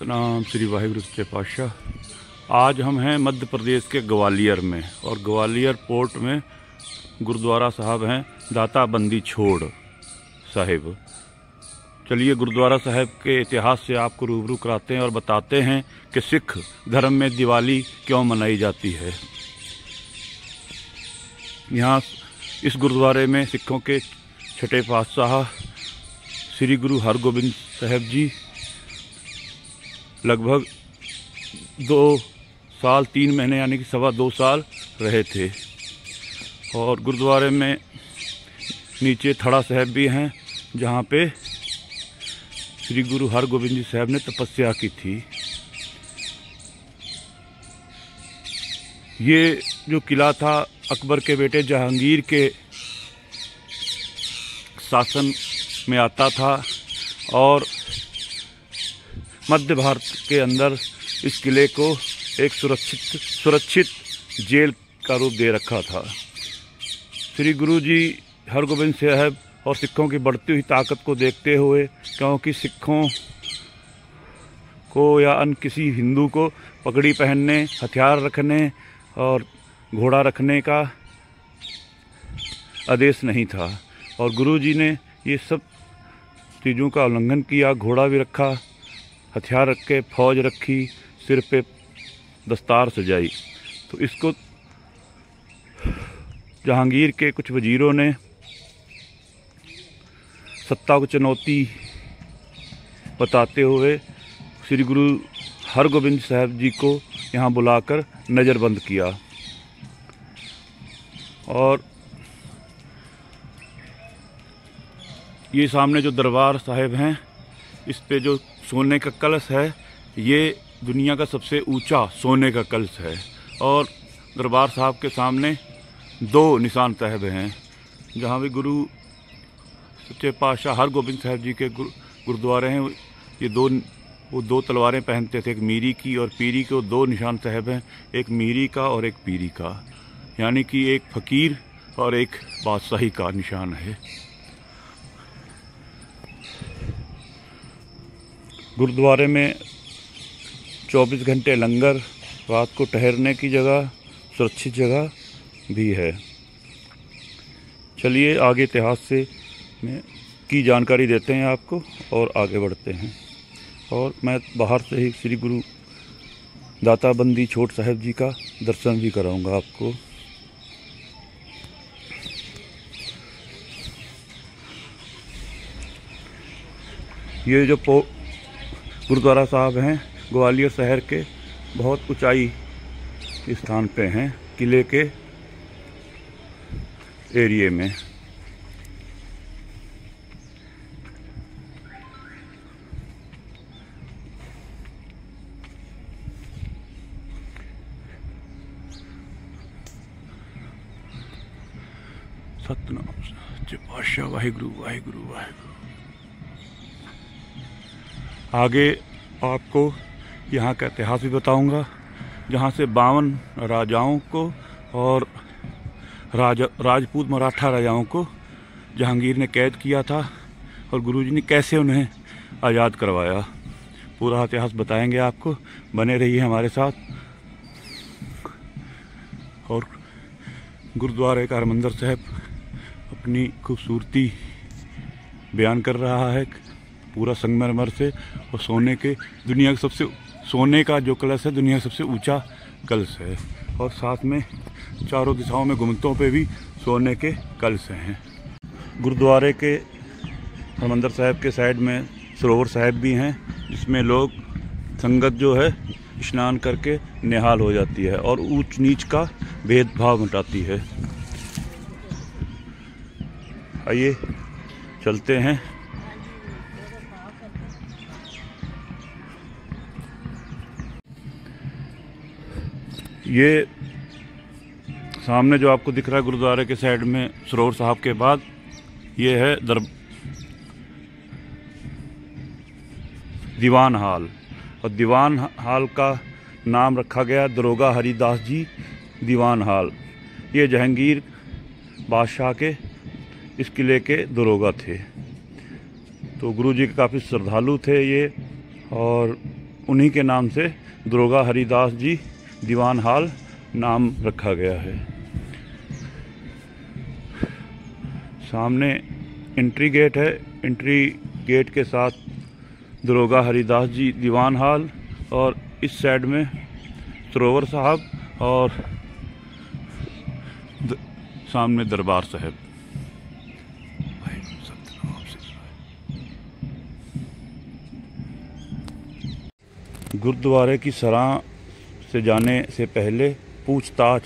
नाम श्री वाहिगुरु सच्चे पातशाह। आज हम हैं मध्य प्रदेश के ग्वालियर में और ग्वालियर पोर्ट में गुरुद्वारा साहब हैं दाता बंदी छोड़ साहिब। चलिए गुरुद्वारा साहब के इतिहास से आपको रूबरू कराते हैं और बताते हैं कि सिख धर्म में दिवाली क्यों मनाई जाती है। यहाँ इस गुरुद्वारे में सिखों के छठे पातशाह श्री गुरु हरगोबिंद साहब जी लगभग दो साल, तीन महीने, यानी कि सवा दो साल रहे थे। और गुरुद्वारे में नीचे थड़ा साहब भी हैं, जहाँ पे श्री गुरु हरगोबिंद जी साहब ने तपस्या की थी। ये जो किला था अकबर के बेटे जहांगीर के शासन में आता था, और मध्य भारत के अंदर इस किले को एक सुरक्षित सुरक्षित जेल का रूप दे रखा था। श्री गुरु जी हरगोबिंद साहब और सिखों की बढ़ती हुई ताकत को देखते हुए, क्योंकि सिखों को या अन्य किसी हिंदू को पगड़ी पहनने, हथियार रखने और घोड़ा रखने का आदेश नहीं था। और गुरु जी ने ये सब चीज़ों का उल्लंघन किया, घोड़ा भी रखा हथियार रख फौज रखी, सिर पे दस्तार सजाई। तो इसको जहांगीर के कुछ वजीरों ने सत्ता को चुनौती बताते हुए श्री गुरु हरगोबिंद साहब जी को यहाँ बुलाकर नज़रबंद किया। और ये सामने जो दरबार साहिब हैं, इस पे जो सोने का कलश है, ये दुनिया का सबसे ऊँचा सोने का कलश है। और दरबार साहब के सामने दो निशान साहब हैं, जहाँ भी गुरु सच्चे पातशाह हर गोबिंद साहब जी के गुरु गुरुद्वारे हैं। ये दो, वो दो तलवारें पहनते थे, एक मीरी की और पीरी के वो दो निशान साहब हैं, एक मीरी का और एक पीरी का। यानी कि एक फ़कीर और एक बादशाही का निशान है। गुरुद्वारे में 24 घंटे लंगर, रात को ठहरने की जगह, सुरक्षित जगह भी है। चलिए आगे इतिहास से में की जानकारी देते हैं आपको और आगे बढ़ते हैं। और मैं बाहर से ही श्री गुरु दाता बंदी छोट साहब जी का दर्शन भी कराऊँगा आपको। ये जो पो गुरुद्वारा साहब हैं, ग्वालियर शहर के बहुत ऊंचाई स्थान पे हैं, किले के एरिए में। सतनाम पातशाह वाहिगुरु वाहिगुरु वाहिगुरु। आगे आपको यहाँ का इतिहास भी बताऊँगा, जहाँ से बावन राजाओं को और राज, राजपूत मराठा राजाओं को जहांगीर ने कैद किया था और गुरुजी ने कैसे उन्हें आज़ाद करवाया। पूरा इतिहास बताएँगे आपको, बने रहिए हमारे साथ। और गुरुद्वारे का हरमंदर साहब अपनी खूबसूरती बयान कर रहा है। पूरा संगमरमर से और सोने के, दुनिया का सबसे, सोने का जो कलश है, दुनिया का सबसे ऊँचा कलश है। और साथ में चारों दिशाओं में घुमतों पे भी सोने के कलश हैं। गुरुद्वारे के हरमंदर साहब के साइड में सरोवर साहब भी हैं, जिसमें लोग संगत जो है, स्नान करके निहाल हो जाती है और ऊंच नीच का भेदभाव मिटाती है। आइए, चलते हैं। ये सामने जो आपको दिख रहा है गुरुद्वारे के साइड में सरोवर साहब के बाद, ये है दर दीवान हाल। और दीवान हाल का नाम रखा गया दरोगा हरिदास जी दीवान हाल। ये जहांगीर बादशाह के, इस किले के दरोगा थे। तो गुरु जी के काफ़ी श्रद्धालु थे ये, और उन्हीं के नाम से दरोगा हरिदास जी दीवान हाल नाम रखा गया है। सामने एंट्री गेट है। एंट्री गेट के साथ दरोगा हरिदास जी दीवान हाल और इस साइड में सरोवर साहब और द, सामने दरबार साहब। गुरुद्वारे की सराह से जाने से पहले पूछताछ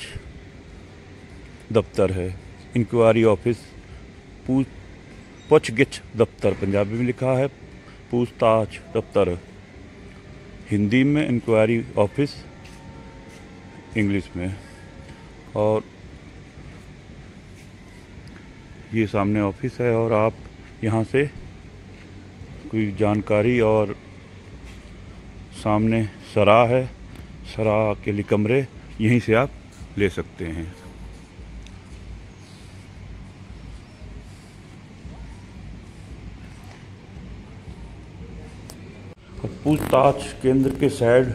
दफ्तर है। इंक्वायरी ऑफ़िस पूछ, पुछगिछ दफ्तर, पंजाबी में लिखा है, पूछताछ दफ्तर। हिंदी में इंक्वायरी ऑफ़िस इंग्लिश में। और ये सामने ऑफ़िस है और आप यहाँ से कोई जानकारी और सामने सराह है। सराह के लिए कमरे यहीं से आप ले सकते हैं। पूछताछ केंद्र के साइड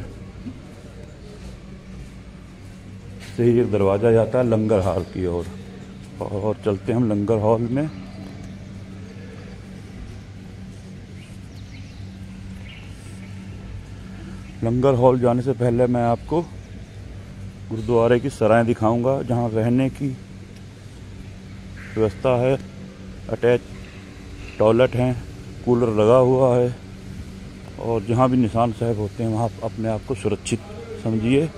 से ही एक दरवाज़ा जाता है लंगर हॉल की ओर। और, और चलते हम लंगर हॉल में। लंगर हॉल जाने से पहले मैं आपको गुरुद्वारे की सराय दिखाऊँगा, जहाँ रहने की व्यवस्था है। अटैच टॉयलेट हैं कूलर लगा हुआ है, और जहाँ भी निशान साहब होते हैं, वहाँ अपने आप को सुरक्षित समझिए।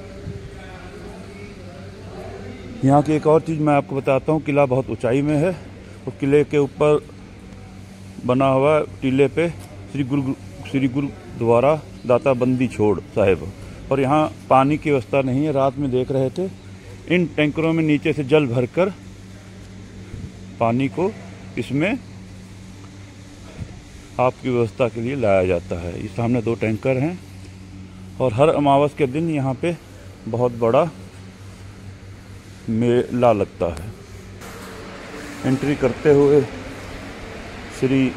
यहाँ की एक और चीज़ मैं आपको बताता हूँ, किला बहुत ऊंचाई में है और किले के ऊपर बना हुआ टीले पे श्री गुरु श्री गुरु द्वारा दाता बंदी छोड़, साहेब। और यहाँ पानी की व्यवस्था नहीं है, रात में देख रहे थे। इन टैंकरों में नीचे से जल भरकर पानी को इसमें आपकी व्यवस्था के लिए लाया जाता है। इस सामने दो टैंकर हैं और हर अमावस के दिन यहाँ पे बहुत बड़ा मेला लगता है। एंट्री करते हुए श्री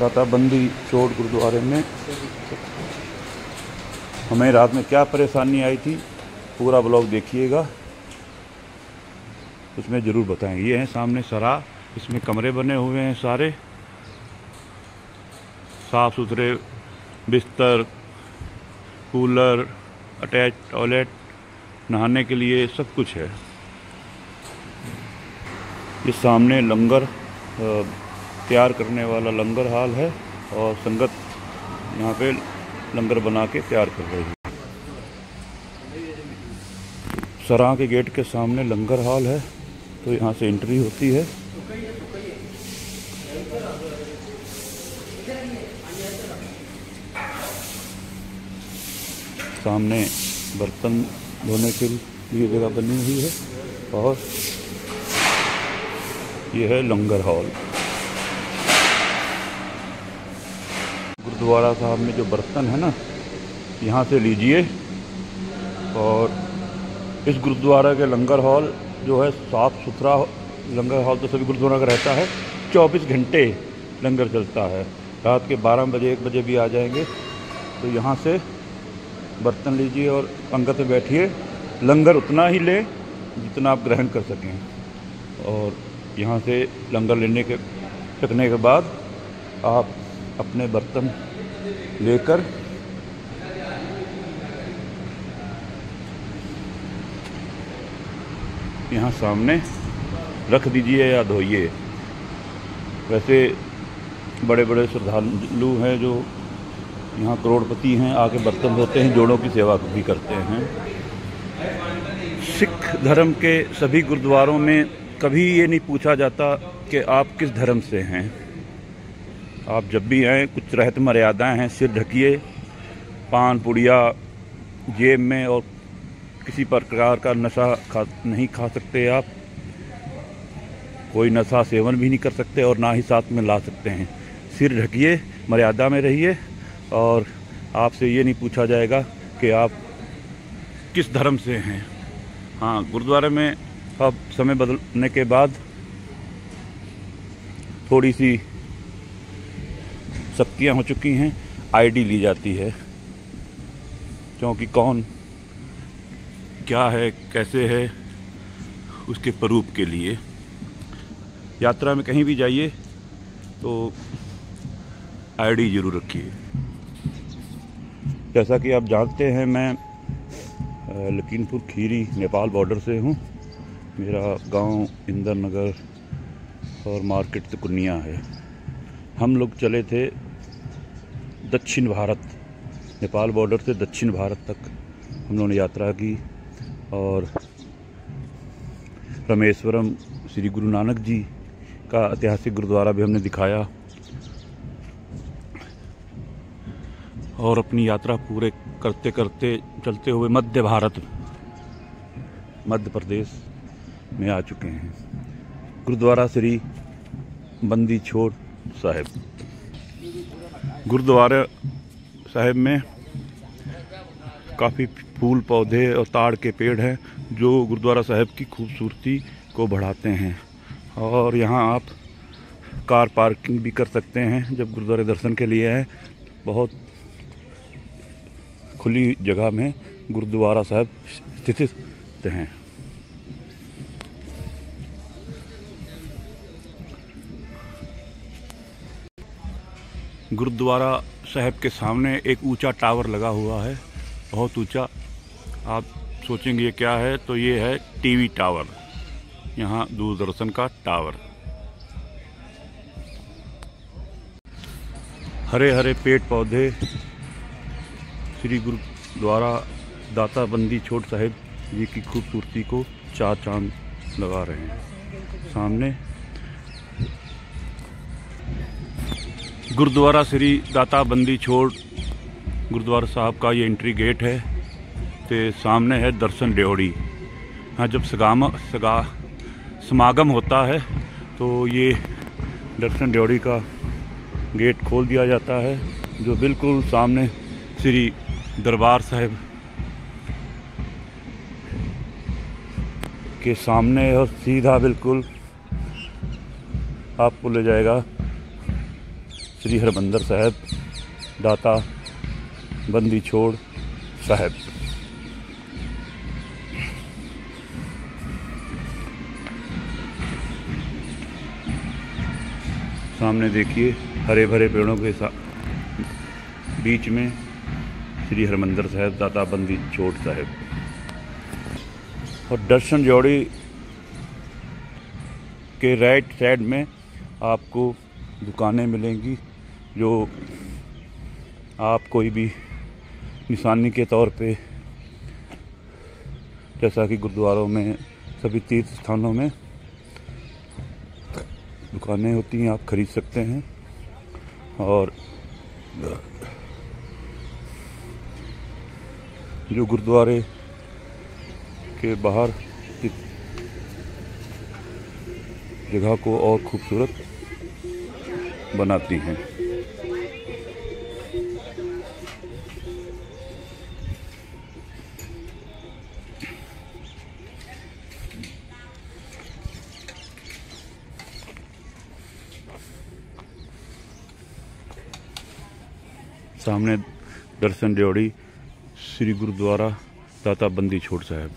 दाता बंदी चोट गुरुद्वारे में। हमें रात में क्या परेशानी आई थी, पूरा ब्लॉग देखिएगा। उसमें ज़रूर बताएँगे ये हैं सामने सरा, इसमें कमरे बने हुए हैं सारे। साफ़ सुथरे बिस्तर, कूलर, अटैच टॉयलेट, नहाने के लिए सब कुछ है। ये सामने लंगर तैयार करने वाला लंगर हाल है और संगत यहाँ पे लंगर बना के तैयार कर रही है। सराह के गेट के सामने लंगर हाल है तो यहाँ से एंट्री होती है। सामने बर्तन धोने के लिए जगह बनी हुई है और यह है लंगर हॉल। गुरुद्वारा साहब में जो बर्तन है ना, यहाँ से लीजिए। और इस गुरुद्वारा के लंगर हॉल जो है, साफ़ सुथरा लंगर हॉल तो सभी गुरुद्वारा का रहता है 24 घंटे लंगर चलता है। रात के 12 बजे, एक बजे भी आ जाएँगे। तो यहाँ से बर्तन लीजिए और पंगत में बैठिए। लंगर उतना ही ले जितना आप ग्रहण कर सकें। और यहाँ से लंगर लेने के, रखने के बाद आप अपने बर्तन लेकर। यहाँ सामने रख दीजिए या धोइए। वैसे बड़े बड़े श्रद्धालु हैं जो यहाँ करोड़पति हैं, आके बर्तन धोते हैं, जोड़ों की सेवा भी करते हैं। सिख धर्म के सभी गुरुद्वारों में कभी ये नहीं पूछा जाता कि आप किस धर्म से हैं। आप जब भी आएँ, कुछ रहत मर्यादाएँ हैं, सिर ढकिए, पान, पुड़िया, जेब में और किसी प्रकार का नशा खा, नहीं खा सकते आप। कोई नशा सेवन भी नहीं कर सकते और ना ही साथ में ला सकते हैं। सिर ढकिए, मर्यादा में रहिए और आपसे ये नहीं पूछा जाएगा कि आप किस धर्म से हैं। हाँ गुरुद्वारे में अब समय बदलने के बाद थोड़ी सी सख्तियाँ हो चुकी हैं आईडी ली जाती है। क्योंकि कौन, क्या है, कैसे है, उसके प्रूफ के लिए। यात्रा में कहीं भी जाइए तो आईडी ज़रूर रखिए। जैसा कि आप जानते हैं, मैं लखीमपुर खीरी, नेपाल बॉर्डर से हूँ। मेरा गाँव इंदर नगर और मार्केट तुकुनिया है। हम लोग चले थे दक्षिण भारत, नेपाल बॉर्डर से दक्षिण भारत तक हम लोगों ने यात्रा की और रमेश्वरम श्री गुरु नानक जी का ऐतिहासिक गुरुद्वारा भी हमने दिखाया और अपनी यात्रा पूरे करते करते चलते हुए मध्य भारत, मध्य प्रदेश में आ चुके हैं। गुरुद्वारा श्री बंदी छोड़ साहिब। गुरुद्वारा साहिब में काफ़ी फूल, पौधे और ताड़ के पेड़ हैं, जो गुरुद्वारा साहिब की खूबसूरती को बढ़ाते हैं। और यहाँ आप कार पार्किंग भी कर सकते हैं, जब गुरुद्वारे दर्शन के लिए हैं। बहुत खुली जगह में गुरुद्वारा साहब स्थित हैं। गुरुद्वारा साहब के सामने एक ऊँचा टावर लगा हुआ है, बहुत ऊँचा। आप सोचेंगे ये क्या है तो ये है टीवी टावर, यहाँ दूरदर्शन का टावर। हरे हरे पेड़ पौधे, श्री गुरुद्वारा दाता बंदी छोट साहिब जी की खूबसूरती को चार चाँद लगा रहे हैं। सामने गुरुद्वारा श्री दाता बंदी छोड़ गुरुद्वारा साहब का ये एंट्री गेट है तो सामने है दर्शन ड्योड़ी हाँ जब सगाम, सगा, समागम होता है तो ये दर्शन ड्योड़ी का गेट खोल दिया जाता है, जो बिल्कुल सामने श्री दरबार साहिब के सामने और सीधा बिल्कुल आपको ले जाएगा। श्री हरमंदर साहब, दाता, बंदी छोड़ साहब। सामने देखिए हरे भरे पेड़ों के साथ बीच में श्री हरमंदर साहब, दाता, बंदी छोट साहब। और दर्शन जोड़ी के राइट साइड में आपको दुकानें मिलेंगी। जो आप कोई भी निशानी के तौर पे, जैसा कि गुरुद्वारों में, सभी तीर्थ स्थानों में दुकानें होती हैं, आप खरीद सकते हैं। और जो गुरुद्वारे के बाहर जगह को और खूबसूरत बनाती हैं। सामने दर्शन ड्योड़ी श्री गुरुद्वारा, दाता बंदी छोड़ साहब।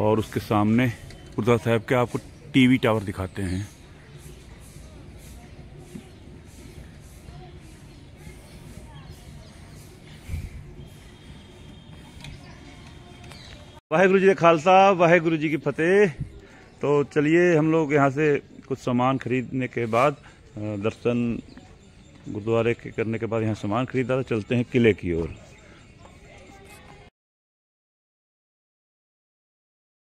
और उसके सामने गुरुद्वारा साहब के आपको टीवी टावर दिखाते हैं। वाहेगुरु जी का खालसा, वाहेगुरु जी की फतेह। तो चलिए हम लोग यहाँ से कुछ सामान खरीदने के बाद दर्शन गुरुद्वारे के करने के बाद यहाँ सामान खरीदा था चलते हैं किले की ओर।